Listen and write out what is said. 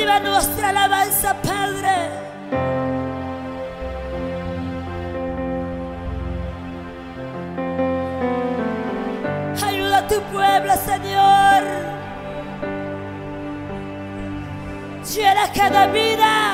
Reciba nuestra alabanza, Padre. Ayuda a tu pueblo, Señor. Llena cada vida